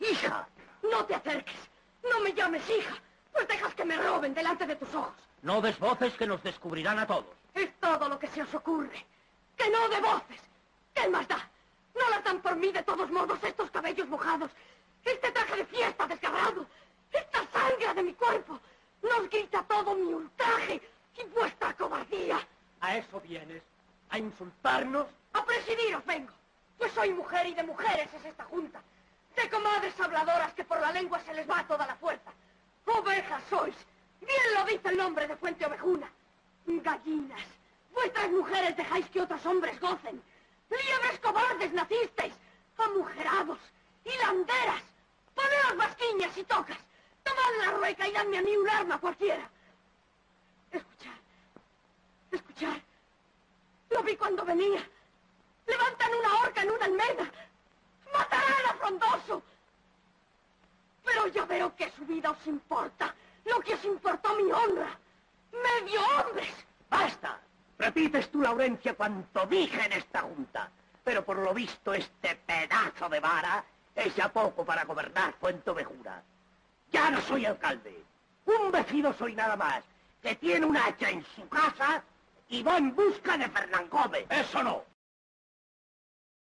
¡Hija! No te acerques. No me llames hija, pues dejas que me roben delante de tus ojos. No des voces que nos descubrirán a todos. Es todo lo que se os ocurre. Que no de voces. ¿Qué más da? No las dan por mí de todos modos estos cabellos mojados. Este traje de fiesta desgarrado. Esta sangre de mi cuerpo. Nos grita todo mi ultraje y vuestra cobardía. ¿A eso vienes? ¿A insultarnos? A presidiros vengo. Pues soy mujer y de mujeres es esta junta. De comadres habladoras que por la lengua se les va toda la fuerza. Ovejas sois. Bien lo dice el nombre de Fuente Ovejuna. Gallinas. Vuestras mujeres dejáis que otros hombres gocen. Liebres cobardes nacisteis. Amujerados. Hilanderas. Poneos masquiñas y tocas. Tomad la rueca y dadme a mí un arma cualquiera. Escuchad. Escuchad. Lo vi cuando venía. Levantan Pero que su vida os importa. Lo que os importó mi honra. Medio hombres. ¡Basta! Repites tú, Laurencia, cuanto dije en esta junta. Pero por lo visto este pedazo de vara es ya poco para gobernar Fuente Ovejuna. Ya no soy alcalde. Un vecino soy nada más, que tiene un hacha en su casa y va en busca de Fernán Gómez. Eso no.